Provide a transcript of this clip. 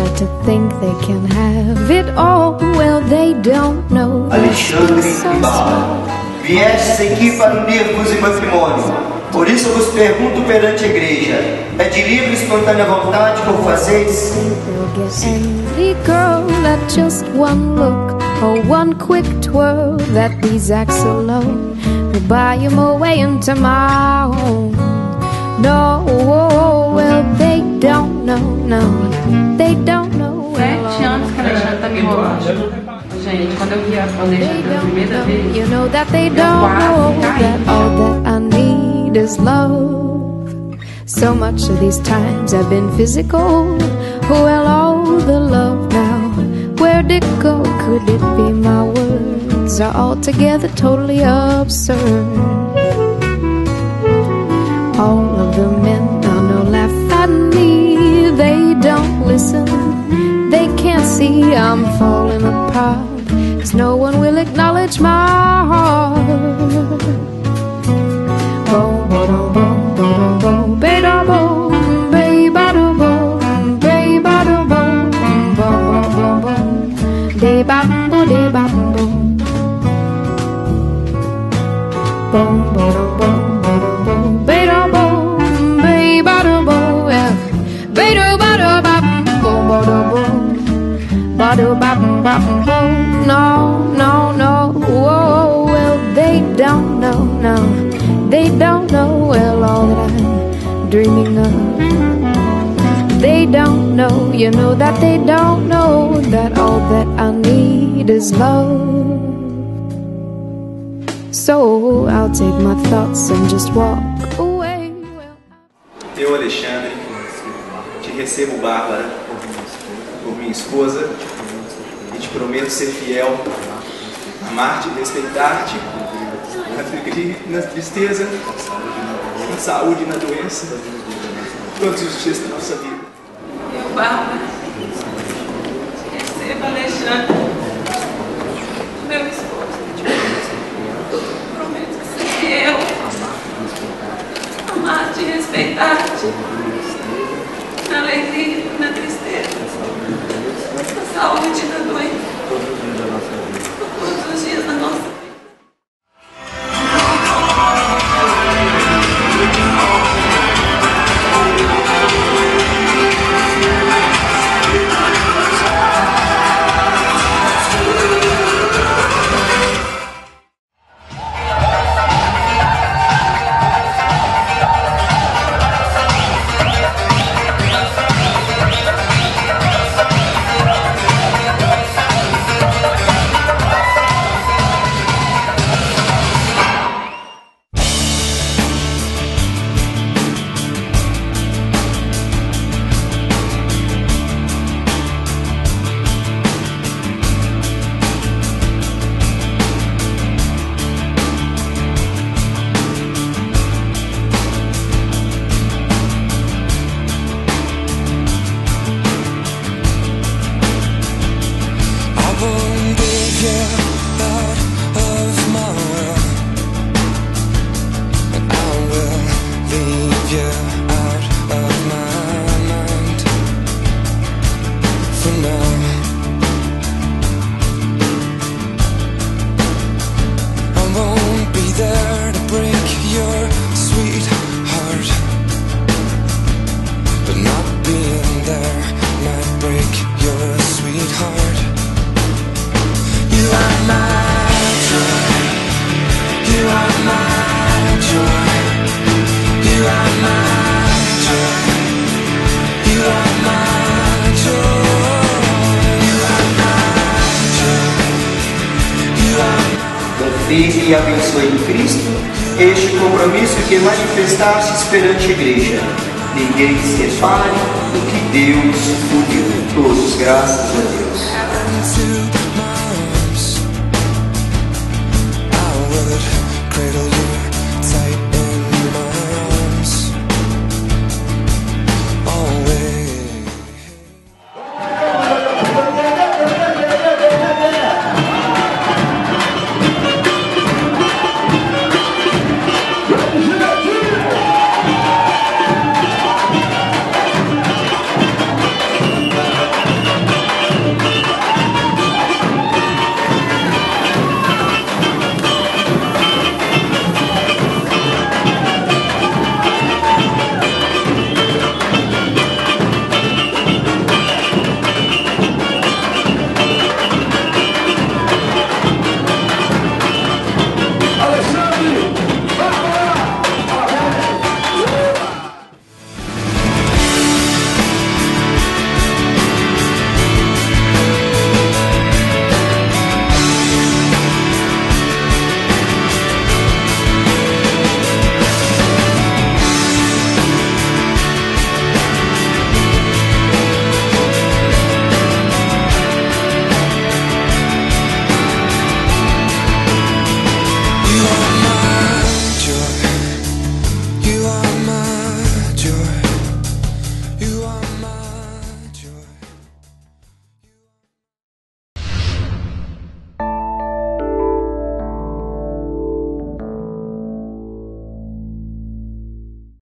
like to think they can have it all. Well, they don't know. Alexandre Ibarra. Viestes aqui para unir-vos em matrimônio. Por isso vos pergunto perante a igreja: é de livre e espontânea vontade que o fazeis? They'll get any girl that just one look or one quick twirl that these acts alone will buy him away into my home. No, well, they don't know, no, they don't quando eu vi a They pela don't primeira know, vez, you know that they don't know that all that I need is love. So much of these times have been physical. Well, all the love now, where'd it go? Could it be my words are altogether totally absurd? All of the men I know laugh at me. They don't listen. They can't see I'm falling apart. Cause no one will acknowledge my heart. Boom, boom, boom, boom, boom, ba-da, boom, ba-ba-da, boom, ba-ba-da, boom, boom, boom, boom, boom, de-ba, boom, de-ba, boom. Boom, boom, boom, boom, boom, ba-da, boom, ba-ba-da, boom, yeah. Ba-da, ba-da, ba, boom, ba-da, boom. Ba-do bop bop boom. No, no, no. Whoa, well, they don't know, no. They don't know, well, all that I'm dreaming of. They don't know, you know that they don't know that all that I need is love. So I'll take my thoughts and just walk oh, away. Well, Eu, Alexandre, te recebo, Bárbara, por minha esposa, e te prometo ser fiel, amar-te respeitar-te, na alegria na tristeza, na saúde e na doença, todos os dias da nossa vida. eu, Bárbara, receba Alexandre, Confirme e abençoe em Cristo este compromisso que manifestastes perante a igreja. Ninguém se separe do que Deus uniu. Todos, graças a Deus.